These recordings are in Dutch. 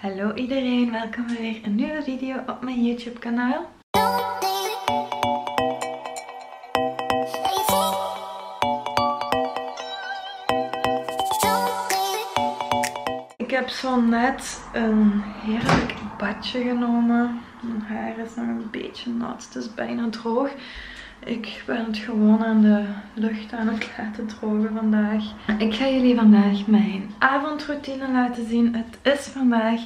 Hallo iedereen, welkom bij weer een nieuwe video op mijn YouTube kanaal. Ik heb zo net een heerlijk badje genomen. Mijn haar is nog een beetje nat, het is bijna droog. Ik ben het gewoon aan de lucht aan het laten drogen vandaag. Ik ga jullie vandaag mijn avondroutine laten zien. Het is vandaag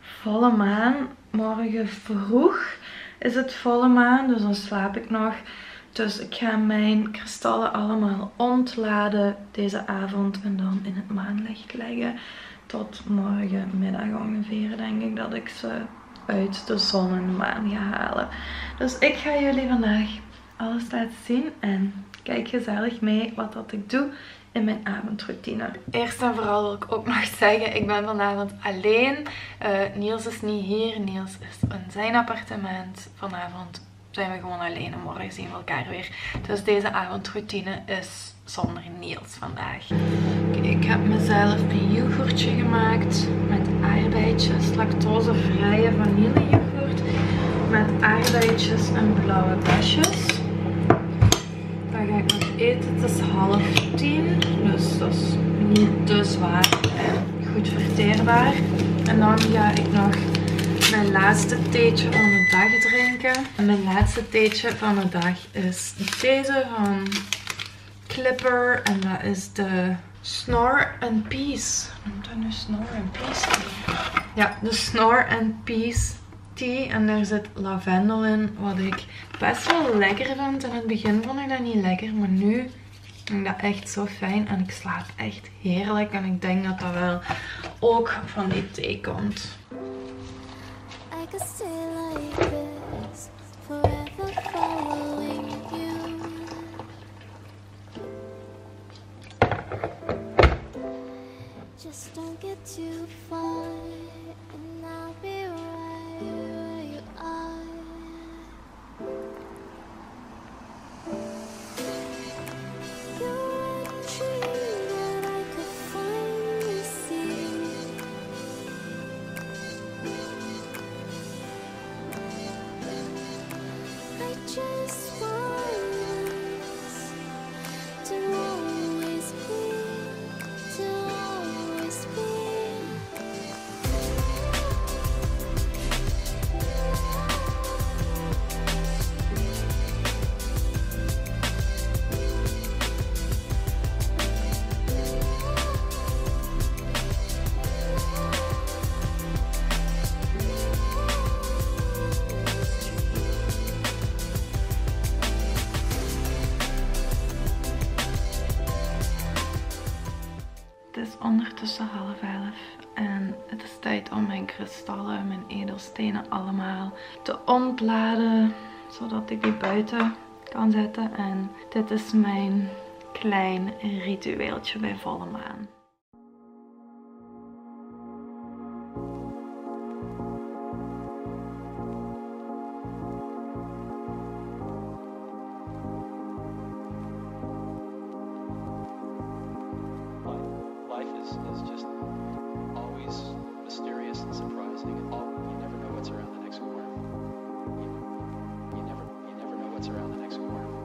volle maan. Morgen vroeg is het volle maan, dus dan slaap ik nog. Dus ik ga mijn kristallen allemaal ontladen deze avond en dan in het maanlicht leggen. Tot morgenmiddag ongeveer denk ik dat ik ze uit de zon en de maan ga halen. Dus ik ga jullie vandaag alles laten zien en kijk gezellig mee wat dat ik doe in mijn avondroutine. Eerst en vooral wil ik ook nog zeggen, ik ben vanavond alleen. Uh, Niels is niet hier, Niels is in zijn appartement. Vanavond zijn we gewoon alleen en morgen zien we elkaar weer. Dus deze avondroutine is zonder Niels vandaag. ik heb mezelf een yoghurtje gemaakt met aardbeidjes, lactosevrije vanilleyoghurt met aardbeidjes en blauwe besjes Het is half tien, dus dat is niet te zwaar en goed verteerbaar. En dan ga ik nog mijn laatste theetje van de dag drinken. En mijn laatste theetje van de dag is deze van Clipper. En dat is de Snore and Peace. Noemt dat nu Snore and Peace? Ja, de Snore and Peace en daar zit lavendel in, wat ik best wel lekker vind. In het begin vond ik dat niet lekker, maar nu vind ik dat echt zo fijn en ik slaap echt heerlijk. En ik denk dat dat wel ook van die thee komt. Just don't get too far just mijn kristallen, mijn edelstenen allemaal te ontladen, zodat ik die buiten kan zetten. En dit is mijn klein ritueeltje bij volle maan. mysterious and surprising. All, you never know what's around the next corner. You, you never, you never know what's around the next corner.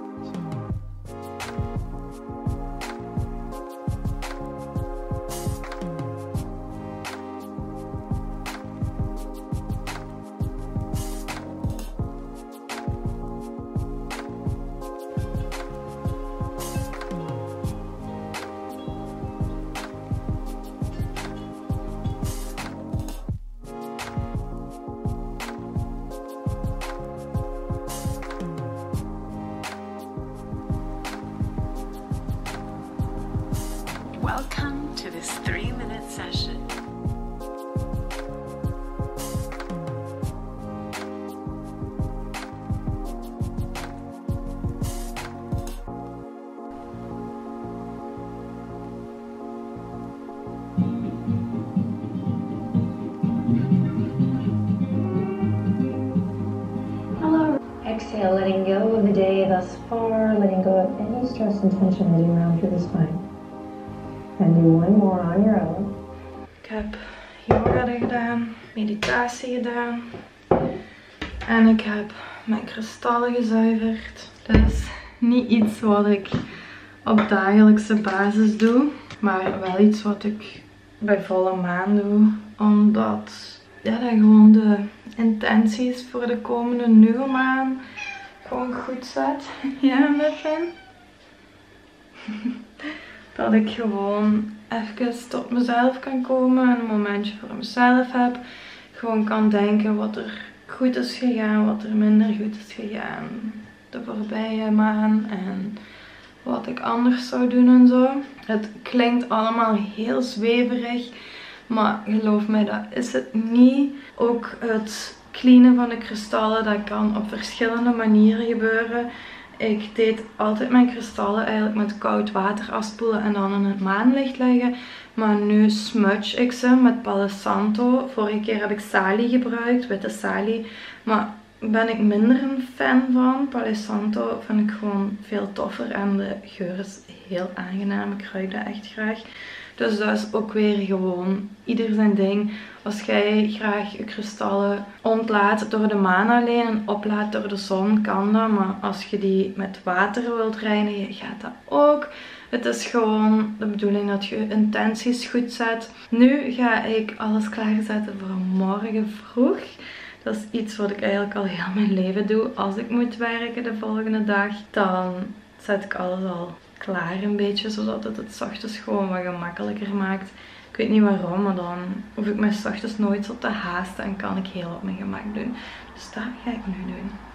Exhale, letting go of the day thus far, letting go of any stress and tension heading around through the spine. One more on your own. Ik heb yoga gedaan, meditatie gedaan. En ik heb mijn kristallen gezuiverd. Dat is niet iets wat ik op dagelijkse basis doe. Maar wel iets wat ik bij volle maan doe. Omdat ja, dat gewoon de intenties voor de komende nieuwe maan gewoon goed zet. Ja, Muffin? dat ik gewoon even tot mezelf kan komen. En een momentje voor mezelf heb. Gewoon kan denken wat er goed is gegaan, wat er minder goed is gegaan. De voorbije maan en wat ik anders zou doen en zo. Het klinkt allemaal heel zweverig. Maar geloof mij, dat is het niet. Ook het cleanen van de kristallen, dat kan op verschillende manieren gebeuren. Ik deed altijd mijn kristallen eigenlijk met koud water afspoelen en dan in het maanlicht leggen. Maar nu smudge ik ze met Palo Santo. Vorige keer heb ik salie gebruikt, witte salie. Maar ben ik minder een fan van. Palo Santo vind ik gewoon veel toffer en de geur is heel aangenaam. Ik ruik dat echt graag. Dus dat is ook weer gewoon ieder zijn ding. Als jij graag je kristallen ontlaat door de maan alleen en oplaat door de zon, kan dat. Maar als je die met water wilt reinigen, gaat dat ook. Het is gewoon de bedoeling dat je intenties goed zet. Nu ga ik alles klaarzetten voor morgen vroeg. Dat is iets wat ik eigenlijk al heel mijn leven doe. Als ik moet werken de volgende dag, dan zet ik alles al klaar een beetje. Zodat het het zachtjes gewoon wat gemakkelijker maakt. Ik weet niet waarom, maar dan hoef ik mijn zachtjes nooit zo te haasten en kan ik heel op mijn gemak doen. Dus dat ga ik nu doen.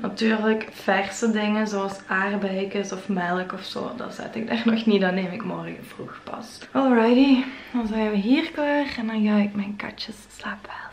Natuurlijk verse dingen zoals aardbeidjes of melk of zo. Dat zet ik daar nog niet. Dat neem ik morgen vroeg pas. Alrighty, dan zijn we hier klaar. En dan ga ik mijn katjes slaapwel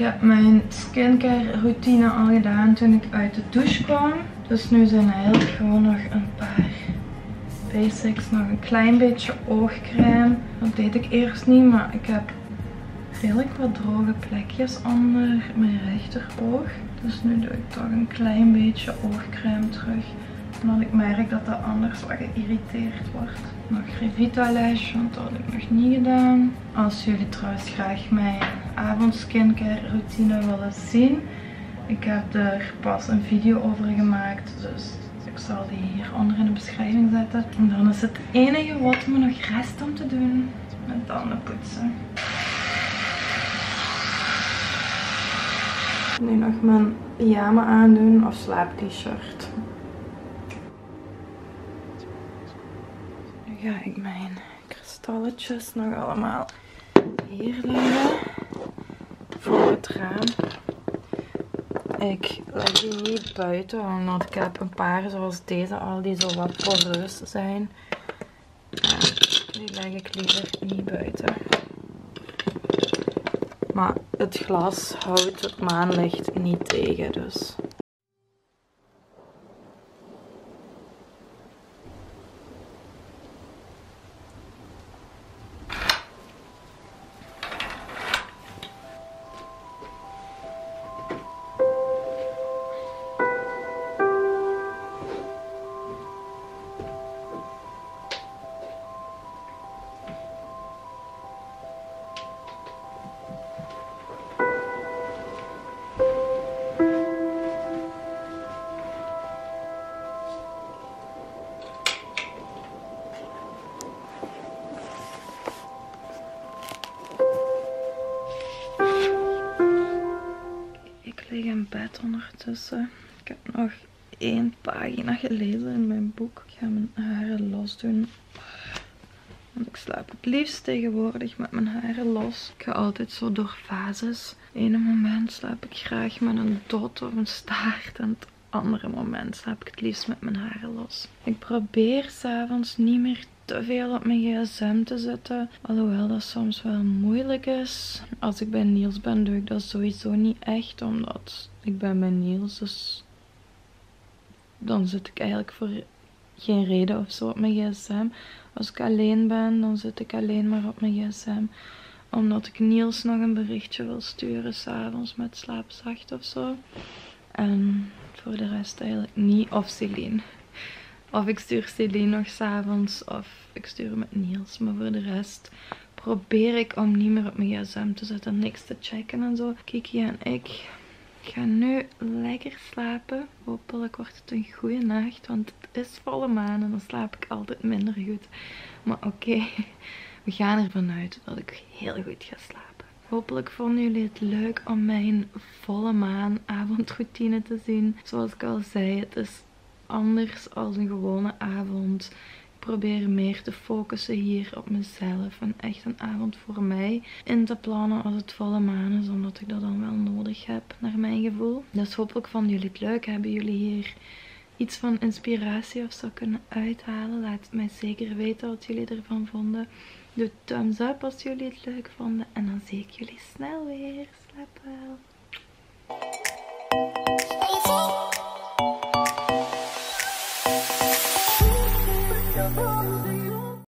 heb mijn skincare routine al gedaan toen ik uit de douche kwam. Dus nu zijn er gewoon nog een paar basics. Nog een klein beetje oogcrème. Dat deed ik eerst niet, maar ik heb redelijk wat droge plekjes onder mijn rechteroog. Dus nu doe ik toch een klein beetje oogcrème terug. Omdat ik merk dat dat anders wat geïrriteerd wordt. Nog Revita Lash, want dat had ik nog niet gedaan. Als jullie trouwens graag mijn avond skincare routine willen zien. Ik heb er pas een video over gemaakt. Dus ik zal die hieronder in de beschrijving zetten. En dan is het enige wat me nog rest om te doen. Met tanden poetsen. Nu nog mijn pyjama aandoen of slaap-t-shirt. Nu ga ik mijn kristalletjes nog allemaal hier leggen Ik leg die niet buiten, omdat ik heb een paar zoals deze al die zo wat poreus zijn. Die leg ik liever niet buiten. Maar het glas houdt het maanlicht niet tegen, dus Ik heb nog één pagina gelezen in mijn boek. Ik ga mijn haren los doen. Want ik slaap het liefst tegenwoordig met mijn haren los. Ik ga altijd zo door fases. Ene moment slaap ik graag met een dot of een staart. En het andere moment slaap ik het liefst met mijn haren los. Ik probeer s'avonds niet meer te veel op mijn gsm te zetten. Alhoewel dat soms wel moeilijk is. Als ik bij Niels ben doe ik dat sowieso niet echt. Omdat ik ben bij Niels. Dus dan zit ik eigenlijk voor geen reden of zo op mijn gsm. Als ik alleen ben, dan zit ik alleen maar op mijn gsm. Omdat ik Niels nog een berichtje wil sturen s'avonds met slaapzacht of zo. En voor de rest eigenlijk niet. Of Celine. Of ik stuur Celine nog s'avonds. Of ik stuur met Niels. Maar voor de rest probeer ik om niet meer op mijn gsm te zetten. Niks te checken en zo. Kiki en ik gaan nu lekker slapen. Hopelijk wordt het een goede nacht. Want het is volle maan en dan slaap ik altijd minder goed. Maar oké, we gaan ervan uit dat ik heel goed ga slapen. Hopelijk vonden jullie het leuk om mijn volle maan avondroutine te zien. Zoals ik al zei, het is anders als een gewone avond. Ik probeer meer te focussen hier op mezelf. En echt een avond voor mij in te plannen als het volle maan is. Omdat ik dat dan wel nodig heb, naar mijn gevoel. Dus hopelijk vonden jullie het leuk. Hebben jullie hier iets van inspiratie of zo kunnen uithalen? Laat mij zeker weten wat jullie ervan vonden. Doe thumbs up als jullie het leuk vonden. En dan zie ik jullie snel weer. Slaap wel.